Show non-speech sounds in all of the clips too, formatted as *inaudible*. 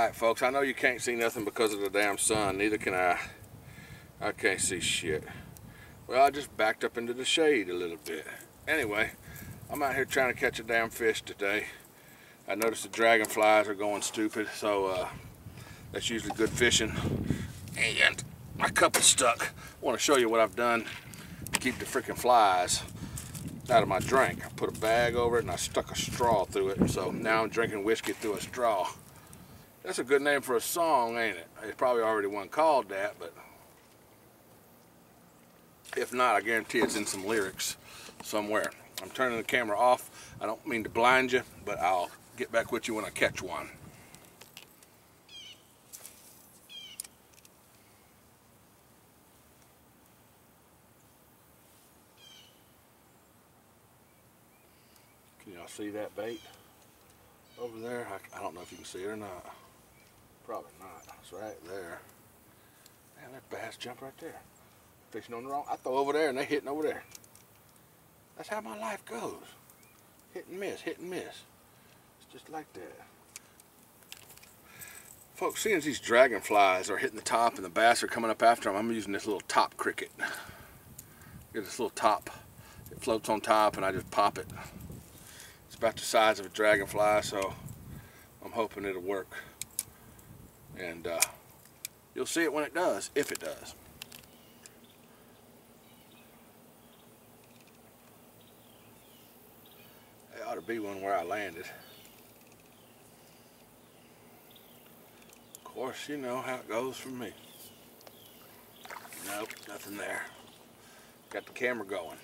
Alright folks, I know you can't see nothing because of the damn sun, neither can I. I can't see shit. Well, I just backed up into the shade a little bit. Anyway, I'm out here trying to catch a damn fish today. I noticed the dragonflies are going stupid, so uh, that's usually good fishing. And my cup is stuck. I want to show you what I've done to keep the freaking flies out of my drink. I put a bag over it and I stuck a straw through it. So now I'm drinking whiskey through a straw. That's a good name for a song, ain't it? It's probably already one called that, but if not, I guarantee it's in some lyrics somewhere. I'm turning the camera off. I don't mean to blind you, but I'll get back with you when I catch one. Can y'all see that bait over there? I, I, don't know if you can see it or not. Probably not. It's right there. Man, that bass jumped right there. Fishing on the wrong. I throw over there and they're hitting over there. That's how my life goes. Hit and miss, hit and miss. It's just like that. Folks, seeing as these dragonflies are hitting the top and the bass are coming up after them, I'm using this little top cricket. Get this little top. It floats on top and I just pop it. It's about the size of a dragonfly, so I'm hoping it'll work. And uh, you'll see it when it does, if it does. ought to be one where I landed. Of course, you know how it goes for me. Nope, nothing there. Got the camera going.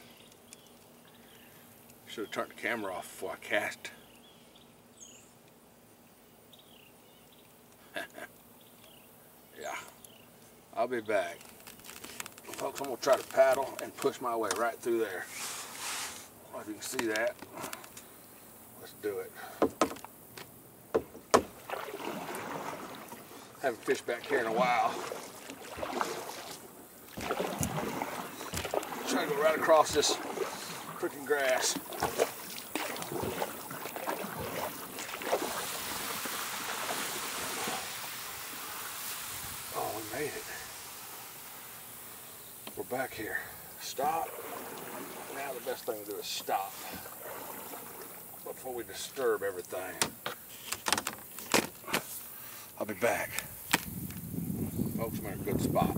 Should have turned the camera off before I cast. I'll be back. Oh, Folks, I'm gonna try to paddle and push my way right through there. if you can see that. Let's do it. Haven't fished back here in a while. Trying to go right across this freaking grass. Oh, we made it. We're back here. Stop. Now the best thing to do is stop before we disturb everything. I'll be back. Folks, I'm in a good spot.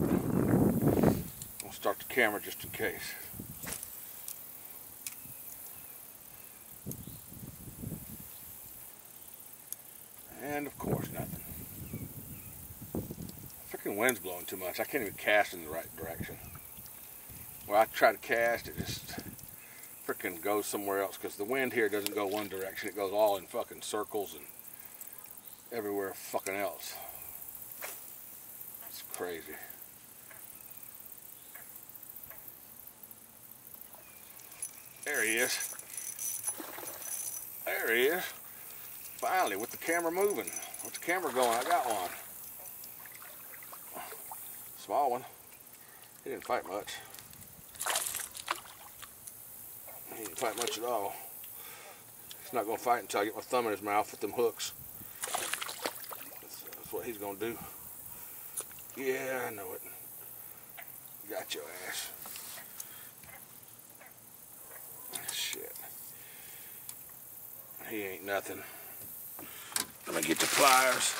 I'll start the camera just in case. And of course, nothing. Freaking wind's blowing too much. I can't even cast in the right direction. Where I try to cast, it just freaking goes somewhere else because the wind here doesn't go one direction. It goes all in fucking circles and everywhere fucking else. It's crazy. There he is. There he is. Finally, with the camera moving. With the camera going, I got one. Small one. He didn't fight much. He didn't fight much at all. He's not going to fight until I get my thumb in his mouth with them hooks. That's, that's what he's going to do. Yeah, I know it. Got your ass. Shit. He ain't nothing. Let me get the pliers.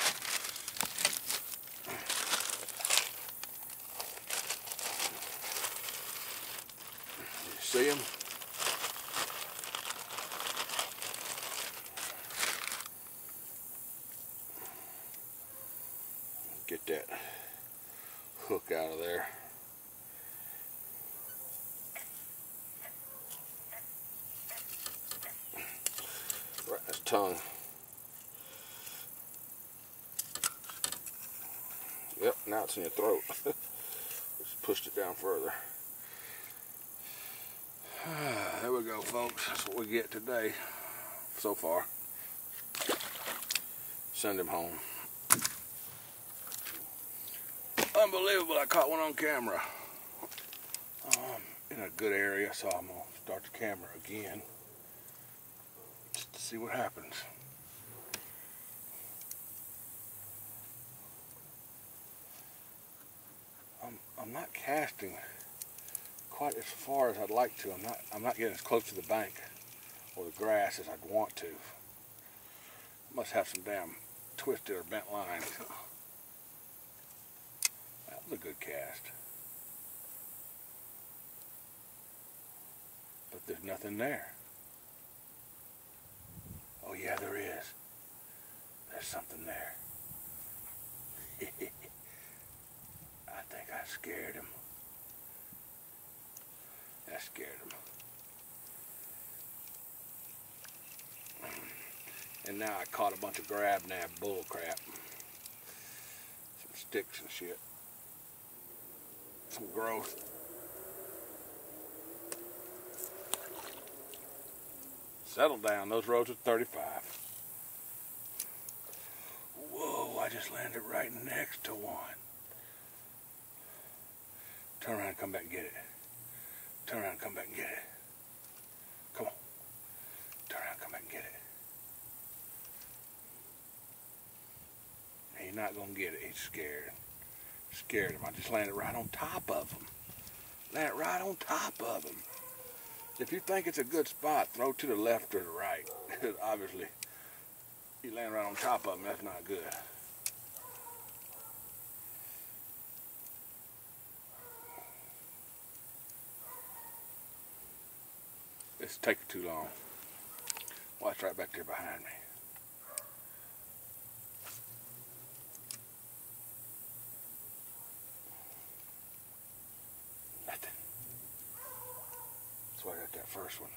See him? get that hook out of there. Right in his tongue. Yep, now in your throat. *laughs* Just pushed it down further. *sighs* there we go, folks. That's what we get today so far. Send him home. Unbelievable, I caught one on camera. Um, in a good area, so I'm gonna start the camera again. Just to see what happens. I'm not casting quite as far as I'd like to. I'm not I'm not getting as close to the bank or the grass as I'd want to. I Must have some damn twisted or bent lines. That was a good cast. But there's nothing there. Oh yeah, there is. There's something there. I think I scared him. That scared him. And now I caught a bunch of grab nab bull crap. Some sticks and shit. Some growth. Settle down, those roads are 35. Whoa, I just landed right next to one. Turn around and come back and get it. Turn around and come back and get it. Come on. Turn around come back and get it. He's not going to get it. He's scared. Scared him. I just landed right on top of him. Landed right on top of him. If you think it's a good spot, throw to the left or the right. *laughs* Obviously, you land right on top of him. That's not good. It's taking too long. Watch right back there behind me. Nothing. That's why I got that first one.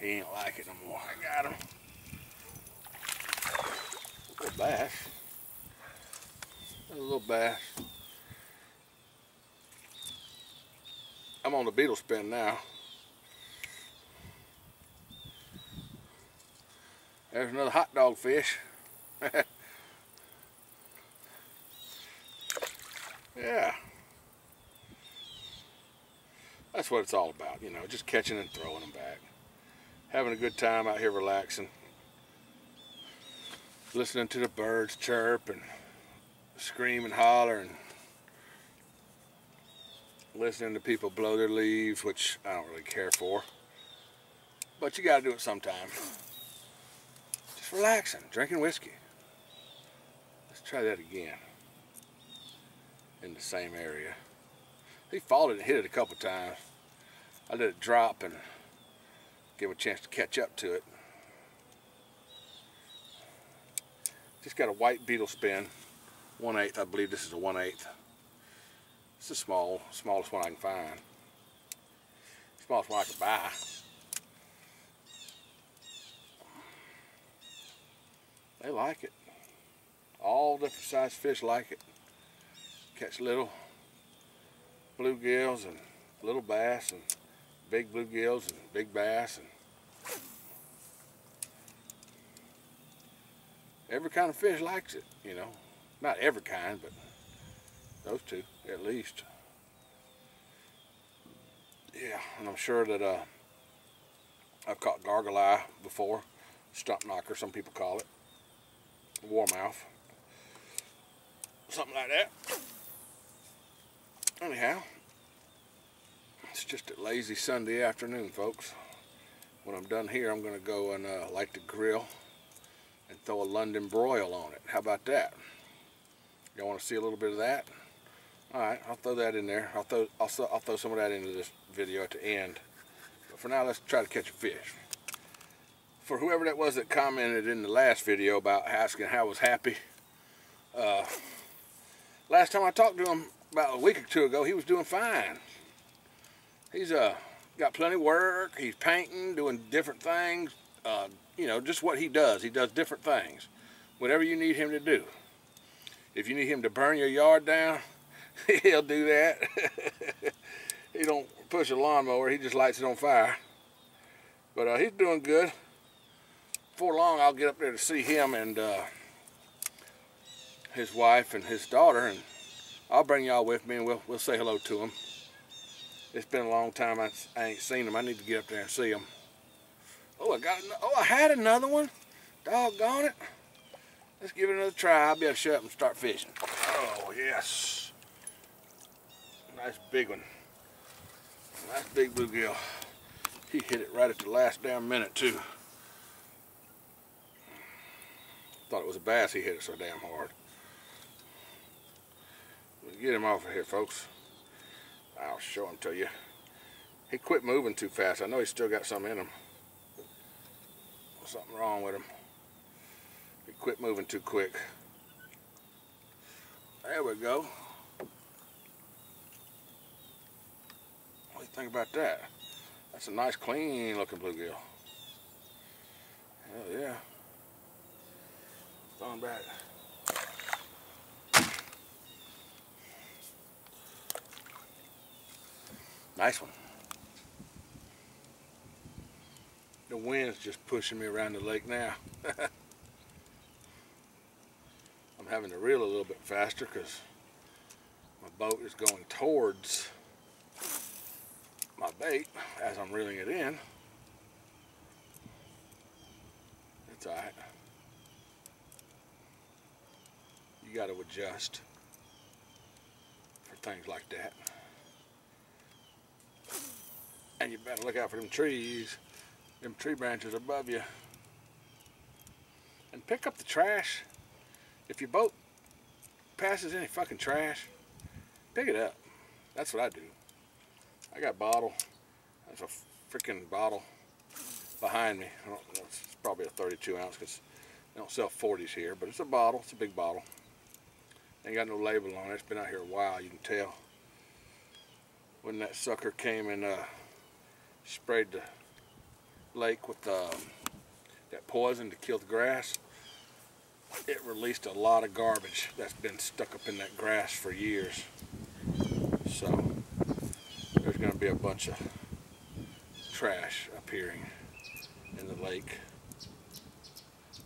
He ain't like it no more. I got him. A little bass. A little bass. I'm on the beetle spin now. There's another hot dog fish. *laughs* yeah. That's what it's all about, you know, just catching and throwing them back. Having a good time out here relaxing. Listening to the birds chirp and scream and holler and listening to people blow their leaves, which I don't really care for. But you got to do it sometime. Just relaxing, drinking whiskey. Let's try that again. In the same area. He followed it and hit it a couple times. I let it drop and give him a chance to catch up to it. Just got a white beetle spin. One eighth, I believe this is a one eighth. It's the small, smallest one I can find. Smallest one I can buy. They like it. All different size fish like it. Catch little bluegills and little bass and big bluegills and big bass and every kind of fish likes it, you know. Not every kind, but those two, at least. Yeah, and I'm sure that uh, I've caught goggle eye before. Stump knocker, some people call it. Warmouth. Something like that. Anyhow, it's just a lazy Sunday afternoon, folks. When I'm done here, I'm going to go and uh, light the grill and throw a London broil on it. How about that? Y'all want to see a little bit of that? All right, I'll throw that in there. I'll throw, I'll, I'll throw some of that into this video at the end. But for now, let's try to catch a fish. For whoever that was that commented in the last video about asking how I was happy, uh, last time I talked to him about a week or two ago, he was doing fine. He's uh, got plenty of work. He's painting, doing different things. Uh, you know, just what he does. He does different things. Whatever you need him to do. If you need him to burn your yard down, *laughs* he'll do that. *laughs* he don't push a lawnmower, he just lights it on fire. But uh, he's doing good. Before long, I'll get up there to see him and uh, his wife and his daughter, and I'll bring y'all with me, and we'll we'll say hello to them. It's been a long time I, I ain't seen them. I need to get up there and see them. Oh, I got oh I had another one. Doggone it. let's give it another try. I'll be able to shut up and start fishing. Oh, yes. Nice big one. Nice big bluegill. He hit it right at the last damn minute, too. Thought it was a bass, he hit it so damn hard. Get him off of here, folks. I'll show him to you. He quit moving too fast. I know he's still got some in him. Something wrong with him. He quit moving too quick. There we go. What do you think about that? That's a nice clean looking bluegill. Hell yeah. Going back. Nice one. The wind's just pushing me around the lake now. *laughs* I'm having to reel a little bit faster because my boat is going towards bait as I'm reeling it in. It's alright. You got to adjust for things like that. And you better look out for them trees, them tree branches above you. And pick up the trash. If your boat passes any fucking trash, pick it up. That's what I do. I got a bottle. That's a freaking bottle behind me. it's probably a 32 ounce because they don't sell 40s here, but it's a bottle. It's a big bottle. Ain't got no label on it. It's been out here a while, you can tell. When that sucker came and uh, sprayed the lake with um, that poison to kill the grass, it released a lot of garbage that's been stuck up in that grass for years. So going to be a bunch of trash appearing in the lake.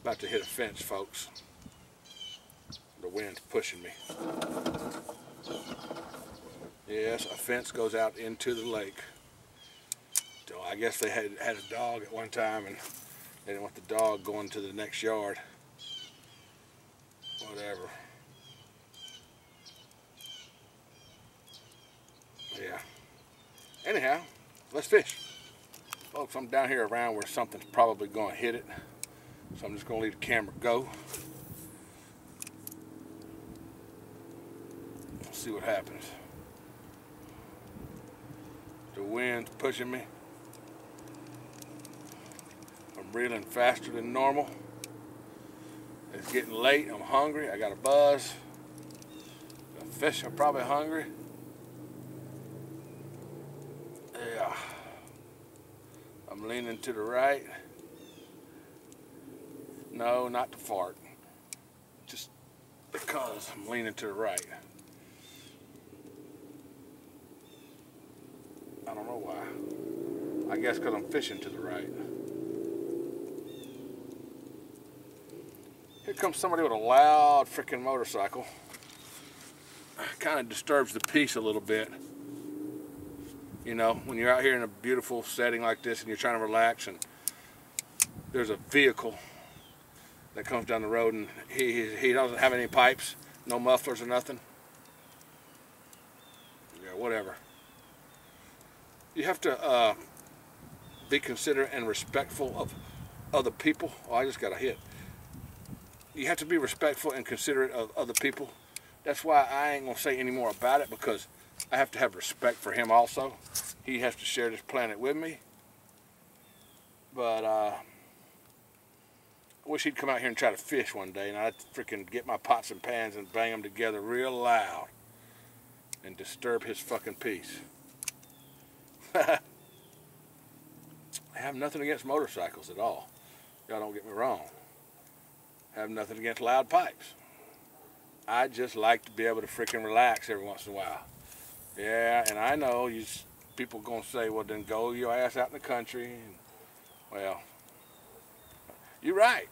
About to hit a fence, folks. The wind's pushing me. Yes, a fence goes out into the lake. So I guess they had, had a dog at one time and they didn't want the dog going to the next yard. Whatever. Yeah. Anyhow, let's fish. Folks, I'm down here around where something's probably going to hit it. So I'm just going to leave the camera go. Let's see what happens. The wind's pushing me. I'm reeling faster than normal. It's getting late. I'm hungry. I got a buzz. The fish are probably hungry. Yeah. I'm leaning to the right. No, not the fart. Just because I'm leaning to the right. I don't know why. I guess because I'm fishing to the right. Here comes somebody with a loud freaking motorcycle. Kind of disturbs the peace a little bit. You know, when you're out here in a beautiful setting like this and you're trying to relax and there's a vehicle that comes down the road and he, he doesn't have any pipes, no mufflers or nothing. Yeah, whatever. You have to uh, be considerate and respectful of other people. Oh, I just got a hit you have to be respectful and considerate of other people. That's why I ain't gonna say any more about it because I have to have respect for him also. He has to share this planet with me. But uh, I wish he'd come out here and try to fish one day and I'd freaking get my pots and pans and bang them together real loud and disturb his fucking peace. *laughs* I have nothing against motorcycles at all. Y'all don't get me wrong I have nothing against loud pipes. I just like to be able to freaking relax every once in a while. Yeah, and I know you people gonna say, well, then go your ass out in the country. And, well, you're right.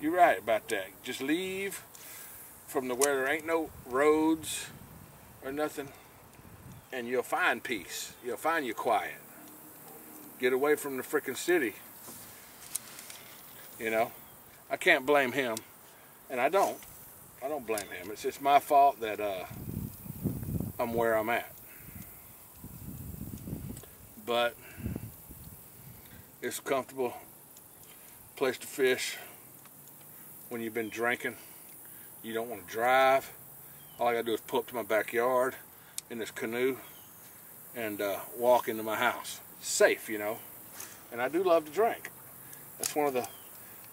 You're right about that. Just leave from the where there ain't no roads or nothing, and you'll find peace. You'll find your quiet. Get away from the freaking city you know. I can't blame him, and I don't. I don't blame him. It's just my fault that uh, I'm where I'm at. But it's a comfortable place to fish when you've been drinking. You don't want to drive. All I gotta do is pull up to my backyard in this canoe and uh, walk into my house. Safe, you know. And I do love to drink. That's one of the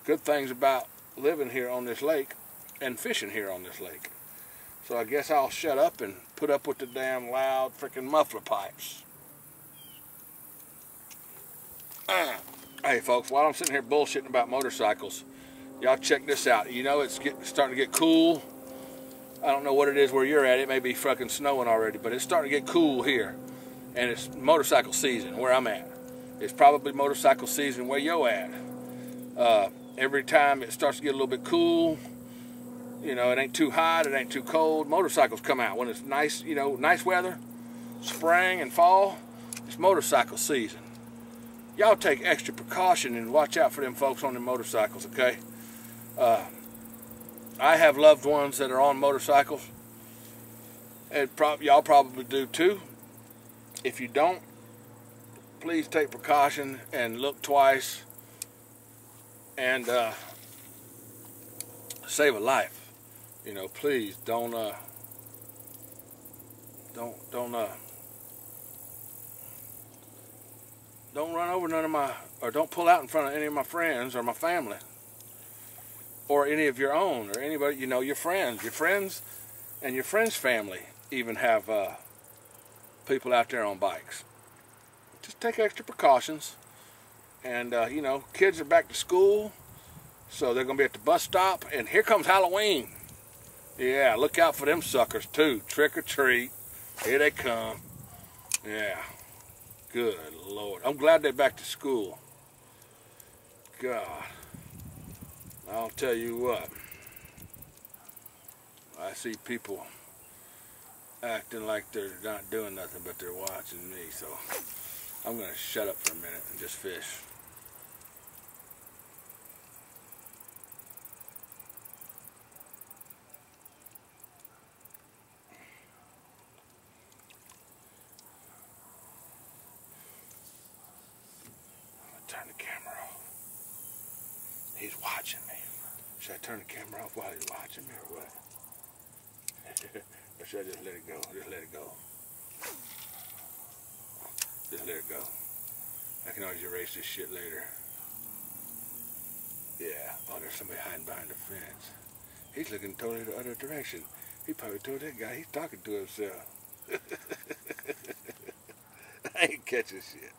good things about living here on this lake and fishing here on this lake. So I guess I'll shut up and put up with the damn loud freaking muffler pipes. Uh, *clears throat* hey folks, while I'm sitting here bullshitting about motorcycles, y'all check this out. You know it's get, starting to get cool. I don't know what it is where you're at. It may be fucking snowing already, but it's starting to get cool here. And it's motorcycle season where I'm at. It's probably motorcycle season where you are at. Uh, every time it starts to get a little bit cool, you know, it ain't too hot, it ain't too cold. Motorcycles come out when it's nice, you know, nice weather, spring and fall. It's motorcycle season. Y'all take extra precaution and watch out for them folks on their motorcycles, okay? Uh, I have loved ones that are on motorcycles, and prob y'all probably do too. If you don't, please take precaution and look twice and uh, save a life. You know, please don't uh, don't don't uh, don't run over none of my or don't pull out in front of any of my friends or my family or any of your own or anybody you know your friends. Your friends and your friends family even have uh, people out there on bikes. Just take extra precautions and uh, you know kids are back to school so they're gonna be at the bus stop and here comes Halloween yeah look out for them suckers too. Trick or treat. Here they come. Yeah. Good lord. I'm glad they're back to school. God. I'll tell you what. I see people acting like they're not doing nothing but they're watching me so I'm going to shut up for a minute and just fish. turn the camera off. He's watching me. Should I turn the camera off while he's watching me or what? *laughs* or should I just let it go? Just let it go. Just let it go. I can always erase this shit later. Yeah. Oh, there's somebody hiding behind the fence. He's looking totally the other direction. He probably told that guy he's talking to himself. *laughs* I ain't catching shit.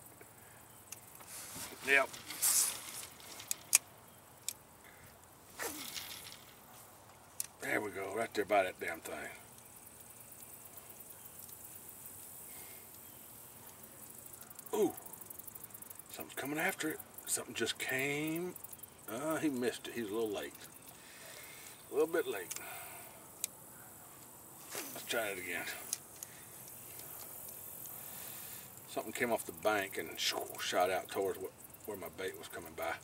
Yep. There we go, right there by that damn thing. Ooh, something's coming after it. Something just came. Uh, he missed it. He's a little late. A little bit late. Let's try it again. Something came off the bank and shot out towards where my bait was coming by.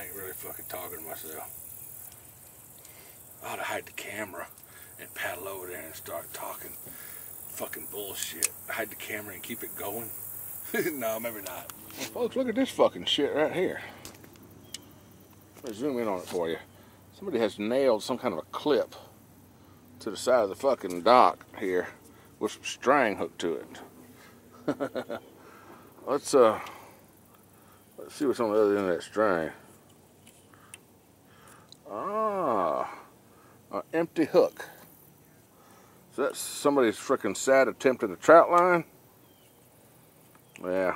I ain't really fucking talking to myself. I ought to hide the camera and paddle over there and start talking fucking bullshit. Hide the camera and keep it going. *laughs* no, maybe not. Well, folks, look at this fucking shit right here. Let me zoom in on it for you. Somebody has nailed some kind of a clip to the side of the fucking dock here with some string hooked to it. *laughs* Let's uh Let's see what's on the other end of that string. Ah, an empty hook. So that's somebody's freaking sad attempt at a trout line. Yeah,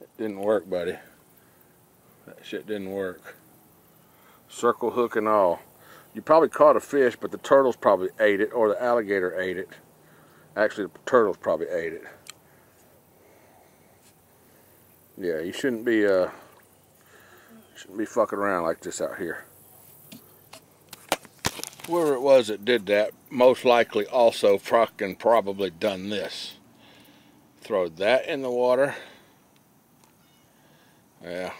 it didn't work, buddy. That shit didn't work. Circle hook and all. You probably caught a fish, but the turtles probably ate it, or the alligator ate it. Actually, the turtles probably ate it. Yeah, you shouldn't be uh shouldn't be fucking around like this out here. Whoever it was that did that most likely also fucking probably done this. Throw that in the water. Yeah.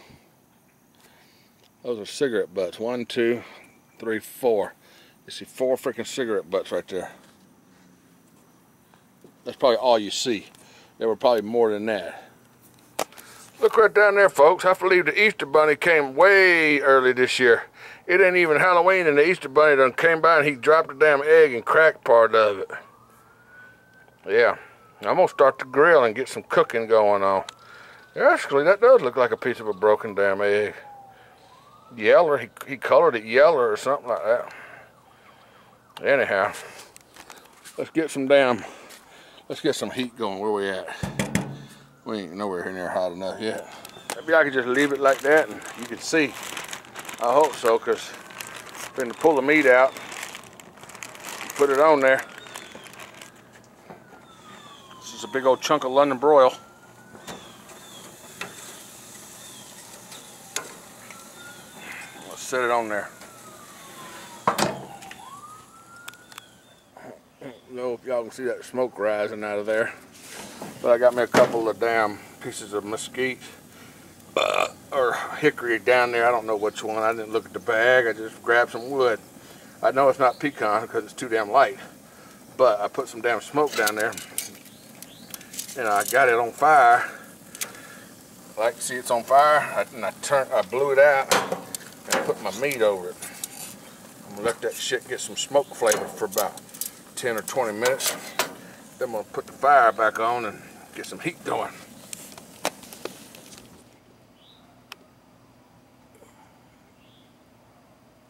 Those are cigarette butts. One, two, three, four. You see four freaking cigarette butts right there. That's probably all you see. There were probably more than that. Look right down there, folks. I believe the Easter Bunny came way early this year. It ain't even Halloween and the Easter Bunny done came by and he dropped a damn egg and cracked part of it. Yeah, I'm gonna start the grill and get some cooking going on. Actually, that does look like a piece of a broken damn egg. Yeller, he, he colored it yeller or something like that. Anyhow, let's get some damn, let's get some heat going. Where we at? We ain't nowhere near hot enough yet. Maybe I could just leave it like that and you can see. I hope so, because going to pull the meat out, put it on there. This is a big old chunk of London broil. Let's set it on there. Know if y'all can see that smoke rising out of there. But I got me a couple of damn pieces of mesquite uh, or hickory down there. I don't know which one. I didn't look at the bag. I just grabbed some wood. I know it's not pecan because it's too damn light. But I put some damn smoke down there. And I got it on fire. Like to see it's on fire. I, and I turned, I blew it out and put my meat over it. I'm gonna let that shit get some smoke flavor for about 10 or 20 minutes. Then I'm gonna put the fire back on and get some heat going.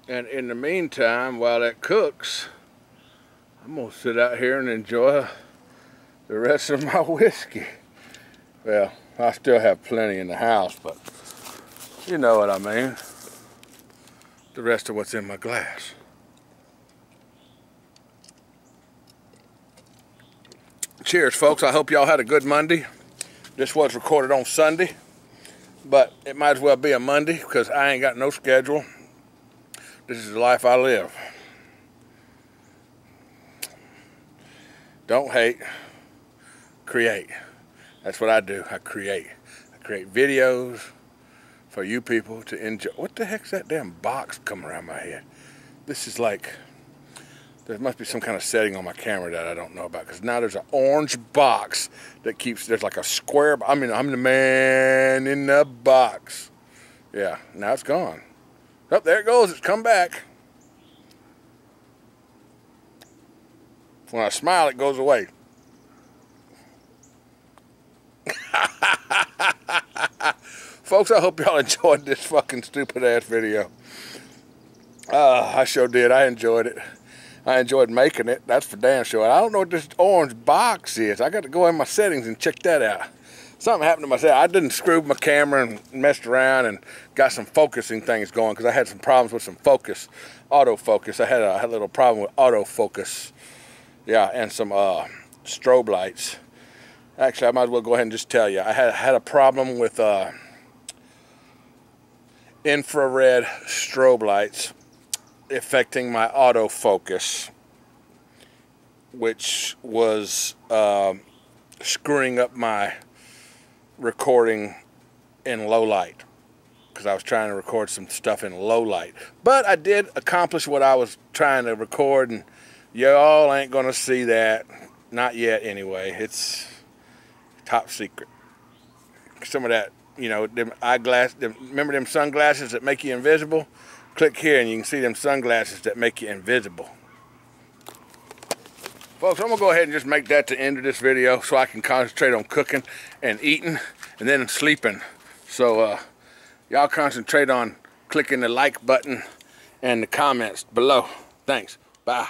And in the meantime, while that cooks, I'm gonna sit out here and enjoy the rest of my *laughs* whiskey. Well, I still have plenty in the house, but you know what I mean. The rest of what's in my glass. cheers, folks. I hope y'all had a good Monday. This was recorded on Sunday, but it might as well be a Monday because I ain't got no schedule. This is the life I live. Don't hate, create. That's what I do. I create. I create videos for you people to enjoy. What the heck's that damn box coming around my head? This is like there must be some kind of setting on my camera that I don't know about because now there's an orange box that keeps there's like a square I mean I'm the man in the box yeah now it's gone oh there it goes it's come back when I smile it goes away *laughs* folks I hope y'all *laughs* enjoyed this fucking stupid ass video uh, I sure did I enjoyed it I enjoyed making it. That's for damn sure. I don't know what this orange box is. I got to go in my settings and check that out. Something happened to myself. I didn't screw my camera and messed around and got some focusing things going because I had some problems with some focus, autofocus. I had a, little problem with autofocus. Yeah, and some uh, strobe lights. Actually, I might as well go ahead and just tell you. I had, had a problem with uh, infrared strobe lights affecting my autofocus, which was um, screwing up my recording in low light because I was trying to record some stuff in low light. But I did accomplish what I was trying to record, and y'all ain't gonna see that. Not yet, anyway. It's top secret. Some of that, you know, them eyeglass. Them, remember them sunglasses that make you invisible? click here and you can see them sunglasses that make you invisible. Folks, I'm going to go ahead and just make that the end of this video so I can concentrate on cooking and eating and then sleeping. So uh, y'all concentrate on clicking the like button and the comments below. Thanks. Bye.